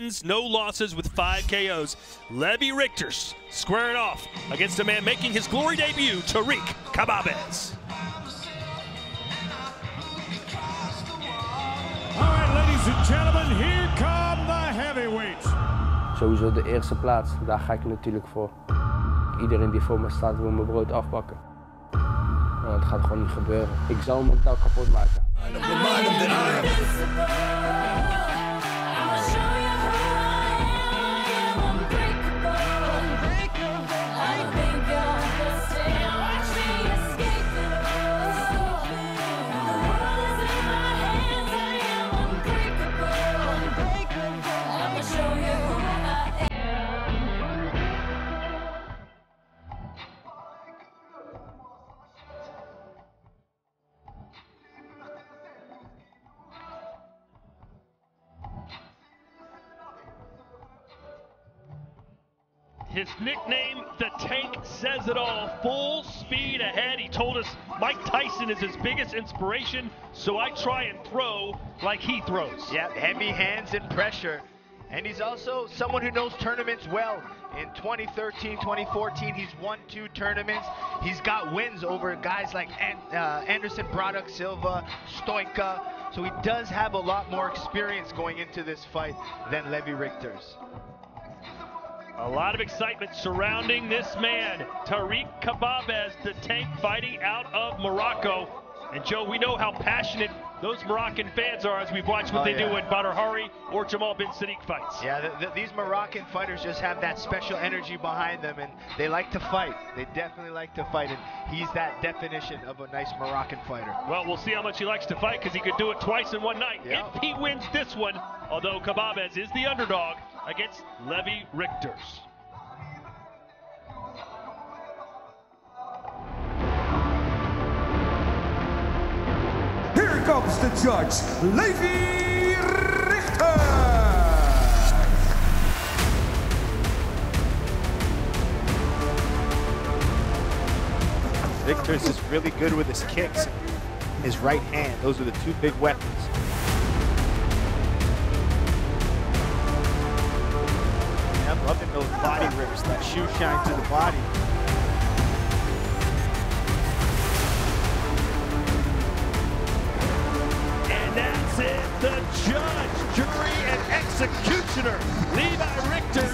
wins, no losses with five KOs. Levi Rigters squaring off against a man making his glory debut, Tarik Khbabez. All right, ladies and gentlemen, here come the heavyweights. Sowieso de eerste plaats, daar ga ik natuurlijk voor. Iedereen die voor me staat wil mijn brood afpakken. Maar dat gaat gewoon niet gebeuren. Ik zal hem mentaal kapot maken. His nickname, the Tank, says it all. Full speed ahead. He told us Mike Tyson is his biggest inspiration, so I try and throw like he throws. Yeah, heavy hands and pressure. And he's also someone who knows tournaments well. In 2013, 2014, he's won two tournaments. He's got wins over guys like uh, Anderson Braddock Silva, Stoica. So he does have a lot more experience going into this fight than Levi Rigters. A lot of excitement surrounding this man, Tarik Khbabez, the tank fighting out of Morocco. And Joe, we know how passionate those Moroccan fans are as we've watched what Oh, they yeah. do in Badr Hari or Jamal Ben Saddik fights. Yeah, th th these Moroccan fighters just have that special energy behind them, and they like to fight. They definitely like to fight, and he's that definition of a nice Moroccan fighter. Well, we'll see how much he likes to fight because he could do it twice in one night Yeah. if he wins this one. Although Khbabez is the underdog against Levi Rigters. Comes the judge, Levi Richter. Victor's is really good with his kicks, his right hand. Those are the two big weapons. I'm loving those body rips, that shoe shine to the body. Executioner, Levi Rigters,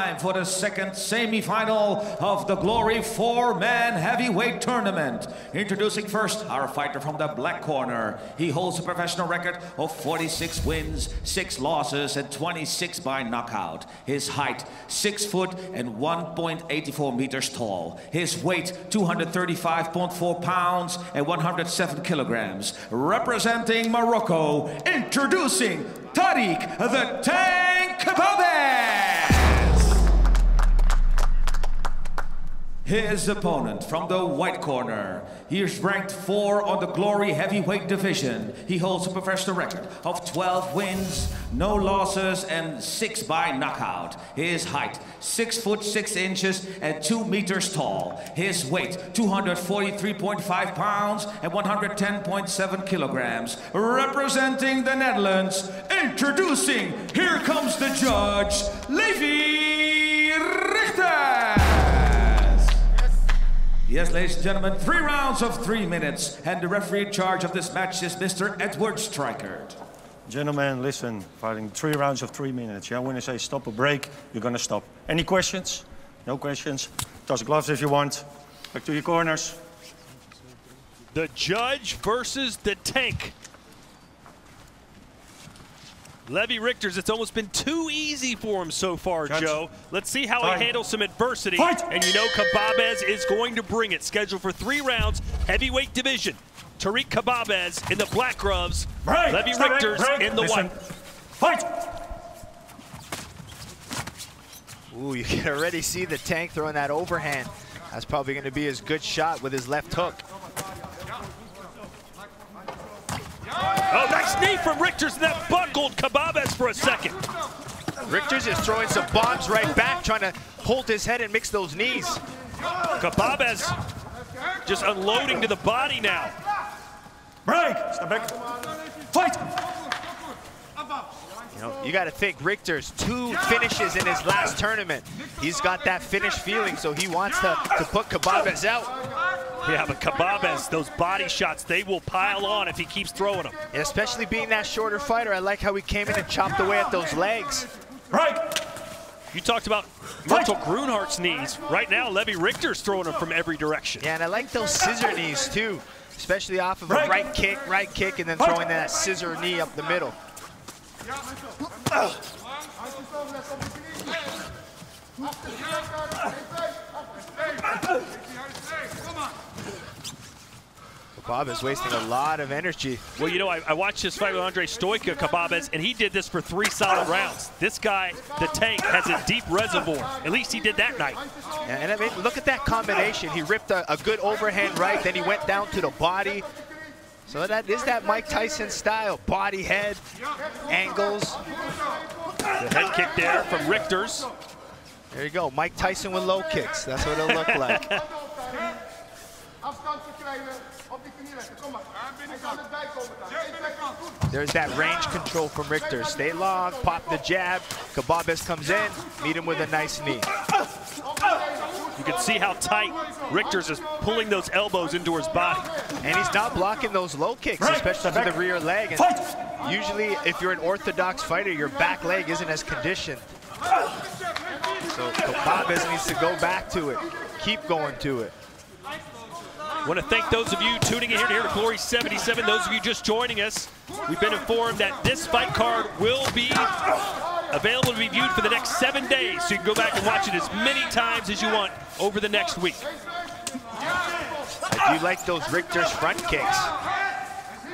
Time for the second semi-final of the Glory 4-man heavyweight tournament. Introducing first our fighter from the black corner. He holds a professional record of 46 wins, 6 losses, and 26 by knockout. His height, 6 foot and 1.84 meters tall. His weight, 235.4 pounds and 107 kilograms. Representing Morocco, introducing Tarik the Tank Kababe! His opponent from the white corner. He is ranked 4 on the Glory Heavyweight Division. He holds a professional record of 12 wins, no losses, and 6 by knockout. His height, 6 foot 6 inches and 2 meters tall. His weight, 243.5 pounds and 110.7 kilograms. Representing the Netherlands, introducing, here comes the judge, Levi Yes, ladies and gentlemen, three rounds of three minutes, and the referee in charge of this match is Mr. Edward Strikert. Gentlemen, listen, fighting three rounds of three minutes. Yeah, when I say stop or break, you're gonna stop. Any questions? No questions? Toss gloves if you want. Back to your corners. The judge versus the tank. Levi Rigters, it's almost been too easy for him so far, Judge. Joe. Let's see how Fight. he handles some adversity. Fight. And you know Khbabez is going to bring it. Scheduled for three rounds, heavyweight division. Tarik Khbabez in the black gloves. Break. Levi Stop. Rigters Break. in the Listen. white. Fight! Ooh, you can already see the tank throwing that overhand. That's probably going to be his good shot with his left hook. Oh, nice knee from Rigters, and that buckled Khbabez for a second. Rigters is throwing some bombs right back, trying to hold his head and mix those knees. Khbabez just unloading to the body now. Break! Step back. Fight! You know, you got to think Rigters two finishes in his last tournament. He's got that finish feeling, so he wants to, to put Khbabez out. Yeah, but Khbabez, those body shots, they will pile on if he keeps throwing them. And especially being that shorter fighter, I like how he came in and chopped away at those legs. Right. You talked about Murthel Groenhart's knees. Right now, Levi Rigters throwing them from every direction. Yeah, and I like those scissor knees too, especially off of a Right. right kick, right kick, and then throwing that scissor knee up the middle. Bob is wasting a lot of energy. Well, you know, I, I watched this fight with Andre Stoica, Khbabez, and he did this for three solid rounds. This guy, the tank, has a deep reservoir. At least he did that night. And I mean, look at that combination. He ripped a, a good overhand right, then he went down to the body. So that is that Mike Tyson style, body head, angles. The head kick there from Rigters. There you go, Mike Tyson with low kicks. That's what it'll look like. Afstand verkrijgen op die knie leggen. Kom maar. Hij kan erbij komen dan. Eén, twee, goed. There's that range control from Richter. Stay long, pop the jab. Khbabez comes in, meet him with a nice knee. You can see how tight Rigters is pulling those elbows into his body. And he's not blocking those low kicks, Right. especially to the rear leg. And usually, if you're an orthodox fighter, your back leg isn't as conditioned. So Khbabez needs to go back to it. Keep going to it. I want to thank those of you tuning in here to, here to Glory 77. Those of you just joining us, we've been informed that this fight card will be available to be viewed for the next seven days. So you can go back and watch it as many times as you want over the next week. I do like those Rigters' front kicks.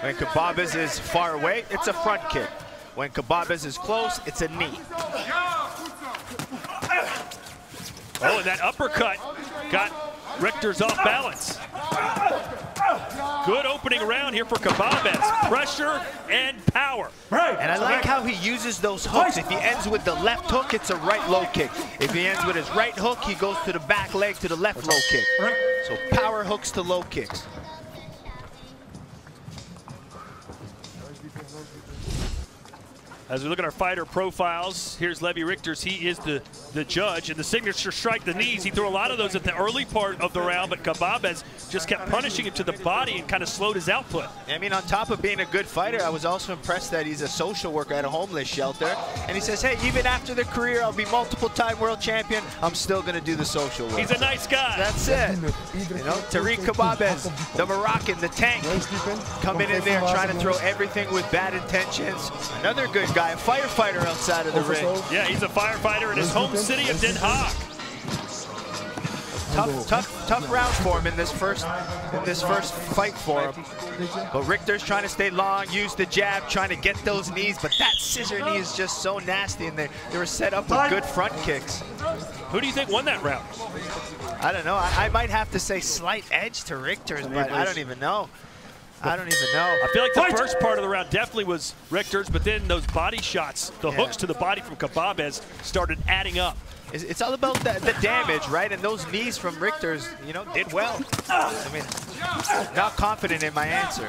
When Khbabez is far away, it's a front kick. When Khbabez is close, it's a knee. Oh, and that uppercut got Rigters off balance. Good opening round here for Khbabez. Pressure and power. Right. And I like how he uses those hooks. If he ends with the left hook, it's a right low kick. If he ends with his right hook, he goes to the back leg to the left low kick. Break! So power hooks to low kicks. As we look at our fighter profiles, here's Levi Rigters. He is the, the judge. And the signature strike, the knees, he threw a lot of those at the early part of the round, but Khbabez just kept punishing him to the body and kind of slowed his output. I mean, on top of being a good fighter, I was also impressed that he's a social worker at a homeless shelter. And he says, hey, even after the career, I'll be multiple-time world champion. I'm still going to do the social work. He's a nice guy. That's it. You know, Tarik Khbabez, the Moroccan, the tank, coming in there trying to throw everything with bad intentions. Another good guy, a firefighter outside of the ring. Yeah, he's a firefighter in his home city of Den Haag. Tough, tough, tough round for him in this first, in this first fight for him. But Rigters trying to stay long, use the jab, trying to get those knees. But that scissor knee is just so nasty, and they, they were set up with good front kicks. Who do you think won that round? I don't know. I, I might have to say slight edge to Rigters, but I don't even know. I don't even know. I feel like the first part of the round definitely was Rigters, but then those body shots, the Yeah. hooks to the body from Khbabez started adding up. It's, it's all about the, the damage, right? And those knees from Rigters, you know, did well. I mean, not confident in my answer.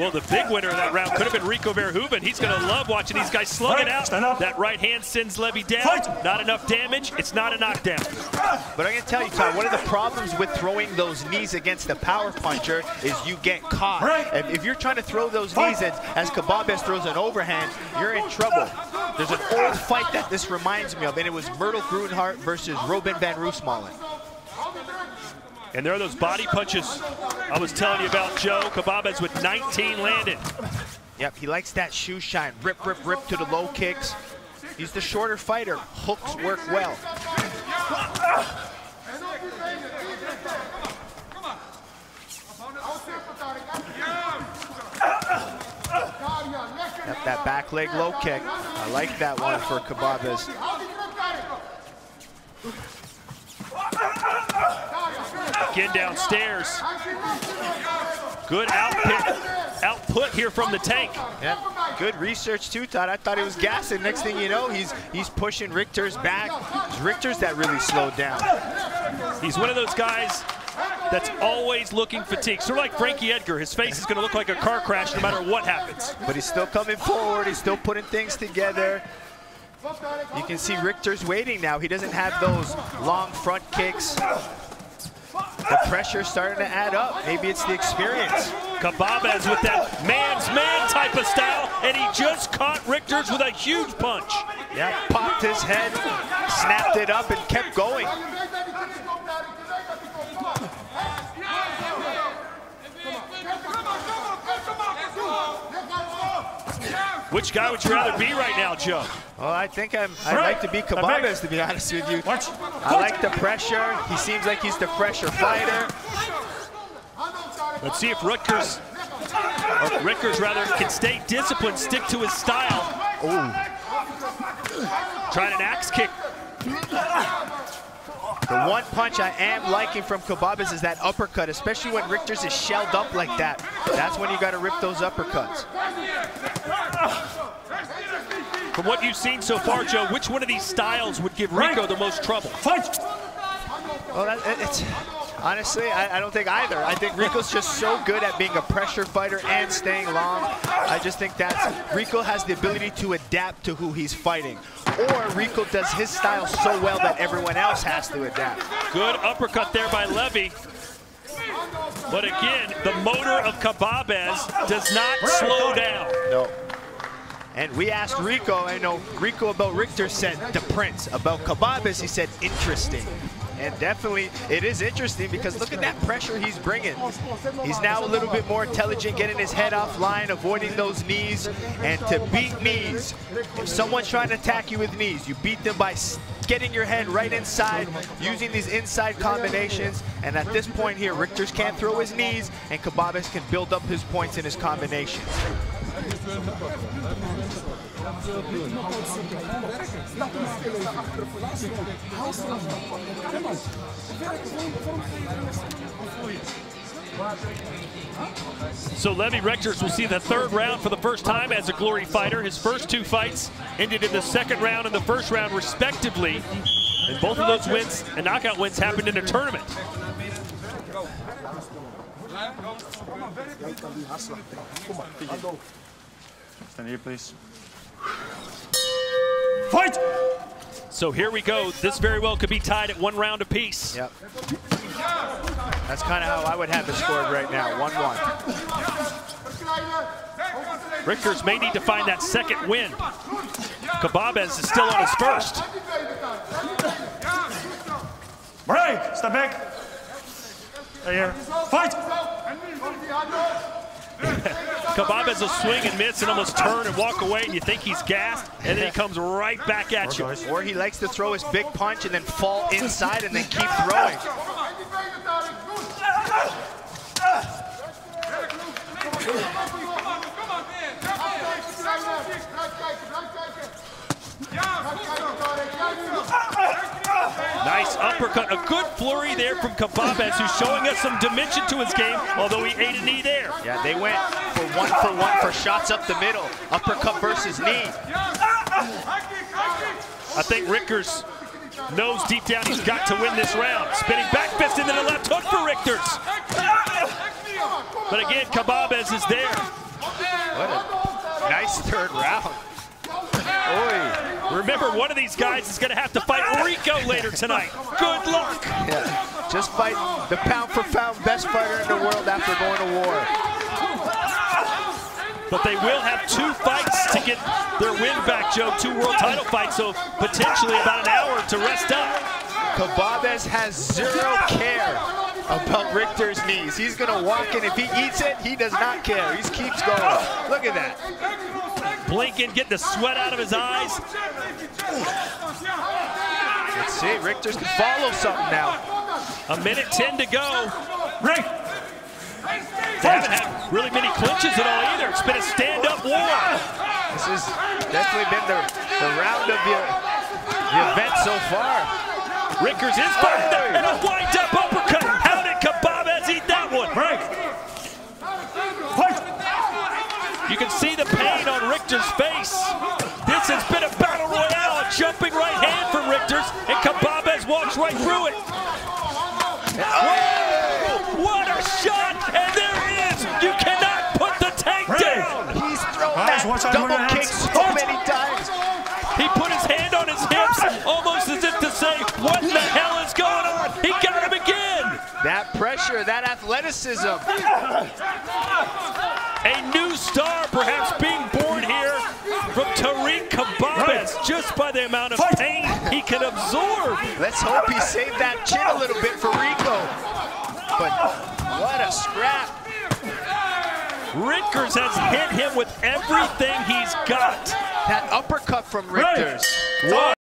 Well, the big winner of that round could have been Rico Verhoeven. He's going to love watching these guys slug it out. That right hand sends Levi down. Not enough damage. It's not a knockdown. But I'm going to tell you, Todd, one of the problems with throwing those knees against a power puncher is you get caught. If, if you're trying to throw those knees as, as Khbabez throws an overhand, you're in trouble. There's an old fight that this reminds me of, and it was Murthel Groenhart versus Robin Van Roosmalen. And there are those body punches I was telling you about, Joe. Khbabez with 19 landed. Yep, he likes that shoe shine. Rip, rip, rip to the low kicks. He's the shorter fighter. Hooks work well. Yep, that back leg low kick. I like that one for Khbabez. Again downstairs. Good output, output here from the tank. Good research too, Todd. I thought he was gassing. Next thing you know, he's he's pushing Rigters back. It's Rigters that really slowed down. He's one of those guys that's always looking fatigued. Sort of like Frankie Edgar. His face is going to look like a car crash no matter what happens. But he's still coming forward. He's still putting things together. You can see Rigters waiting now. He doesn't have those long front kicks. The pressure's starting to add up. Maybe it's the experience. Khbabez with that man's man type of style, and he just caught Rigters with a huge punch. Yeah, popped his head, snapped it up, and kept going. Which guy would you rather be right now, Joe? Well, I think I'm, I'd like to be Khbabez, to be honest with you. I like the pressure. He seems like he's the fresher fighter. Let's see if Rutgers, or Rigters rather, can stay disciplined, stick to his style. Trying an axe kick. The one punch I am liking from Khbabez is that uppercut, especially when Rigters is shelled up like that. That's when you got to rip those uppercuts. From what you've seen so far, Joe, which one of these styles would give Rico the most trouble? Fight! Well, that, it- it's honestly, I, I don't think either. I think Rico's just so good at being a pressure fighter and staying long. I just think that Rico has the ability to adapt to who he's fighting. Or Rico does his style so well that everyone else has to adapt. Good uppercut there by Levi. But again, the motor of Khbabez does not slow down. No. And we asked Rico, I know Rico about Richter said the prince. About Khbabez, he said interesting. And definitely, it is interesting because look at that pressure he's bringing. He's now a little bit more intelligent, getting his head offline, avoiding those knees. And to beat knees, if someone's trying to attack you with knees, you beat them by getting your head right inside, using these inside combinations. And at this point here, Rigters can't throw his knees, and Khbabez can build up his points in his combinations. So Levi Rigters will see the third round for the first time as a Glory fighter. His first two fights ended in the second round and the first round respectively. And both of those wins and knockout wins happened in a tournament. Stand here, please. Fight! So here we go. This very well could be tied at one round apiece. Yep. That's kind of how I would have it scored right now, 1-1. Rigters may need to find that second win. Khbabez is still on his first. Break! Step back! Stay here. Fight! Khbabez a swing and miss and almost turn and walk away, and you think he's gassed, and then he comes right back at you. Or he likes to throw his big punch and then fall inside and then keep throwing. Nice uppercut, a good flurry there from Khbabez, who's showing us some dimension to his game, although he ate a knee there. Yeah, they went for one for one for shots up the middle. Uppercut versus knee. I think Rigters knows deep down he's got to win this round. Spinning back fist into the left hook for Rigters. But again, Khbabez is there. What a nice third round. Oy. Remember, one of these guys is going to have to fight Rico later tonight. Good luck. Yeah. Just fight the pound for pound best fighter in the world after going to war. But they will have two fights to get their win back, Joe. Two world title fights, so potentially about an hour to rest up. Khbabez has zero care about Rigters' knees. He's going to walk in. If he eats it, he does not care. He keeps going. Look at that. Blinking, getting the sweat out of his eyes. Let's see, Rigters can follow something now. A minute 10 to go. Break! They haven't had really many clinches at all either. It's been a stand-up war. This has definitely been the, the round of the, the event so far. Rigters is fighting that, and a wind-up uppercut. How did Khbabez eat that one? Break! Fight! You can see the pain on Rigters' face. This has been a battle royale. A jumping right hand from Rigters, and Khbabez walks right through it. Whoa! What a shot! And there it is! You cannot put the tank down! He's thrown Guys, that out, double kick so many times. He put his hand on his hips, almost as if to say, what the hell is going on? He got him again! That pressure, that athleticism. A new star perhaps being born here from Tarik Khbabez just by the amount of pain he can absorb. Let's hope he saved that chin a little bit for Rico. But what a scrap. Rigters has hit him with everything he's got. That uppercut from Rigters. What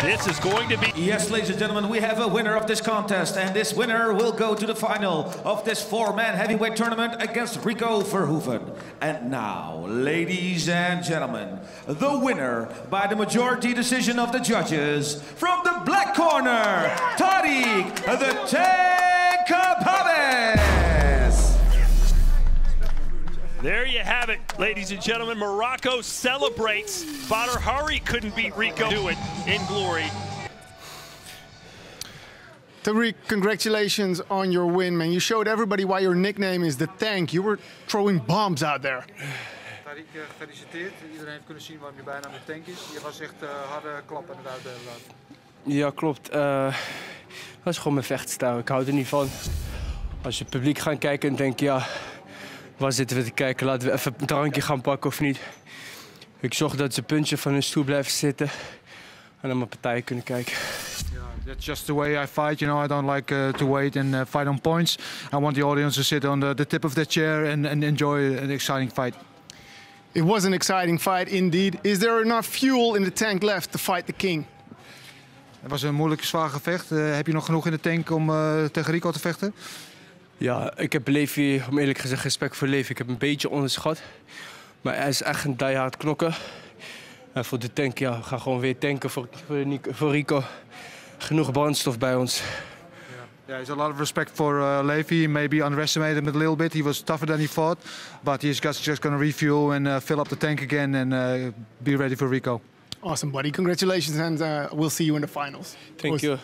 This is going to be. Yes, ladies and gentlemen, we have a winner of this contest, and this winner will go to the final of this four-man heavyweight tournament against Rico Verhoeven. And now, ladies and gentlemen, the winner by the majority decision of the judges from the black corner, Tarik the Tank Khbabez. There you have it, ladies and gentlemen. Morocco celebrates. Badr Hari couldn't beat Rico. Do it in glory. Tarik, congratulations on your win, man. You showed everybody why your nickname is the Tank. You were throwing bombs out there. Tarik, eh, gefeliciteerd. Iedereen heeft kunnen zien waarom je bijna de tank is. Je was echt uh, harde klappen aan het uitdelen laten. Ja, klopt. Uh, dat is gewoon mijn vechtstijl. Ik hou er niet van. Als je het publiek gaat kijken en denkt, ja, waar zitten we te kijken? Laten we even een drankje gaan pakken of niet. Ik zorg dat ze puntje van hun stoel blijven zitten en naar mijn partij kunnen kijken. Yeah, that's just the way I fight. You know, I don't like uh, to wait and uh, fight on points. I want the audience to sit on the, the tip of their chair and, and enjoy an exciting fight. It was an exciting fight indeed. Is there enough fuel in the tank left to fight the king? Het was een moeilijk zwaar gevecht. Uh, heb je nog genoeg in de tank om uh, tegen Rico te vechten? Ja, ik heb Levi, om eerlijk gezegd, respect voor Levi. Ik heb een beetje onderschat. Maar hij is echt een diehard knokken. En voor de tank, ja, we gaan gewoon weer tanken voor, voor Rico. Genoeg brandstof bij ons. Yeah, there's a lot of respect for uh, Levi. Maybe underestimated him a little bit. He was tougher than he thought, but he's just, just going to refuel and uh, fill up the tank again and uh, be ready for Rico. Awesome, buddy. Congratulations, and uh, we'll see you in the finals. Thank you.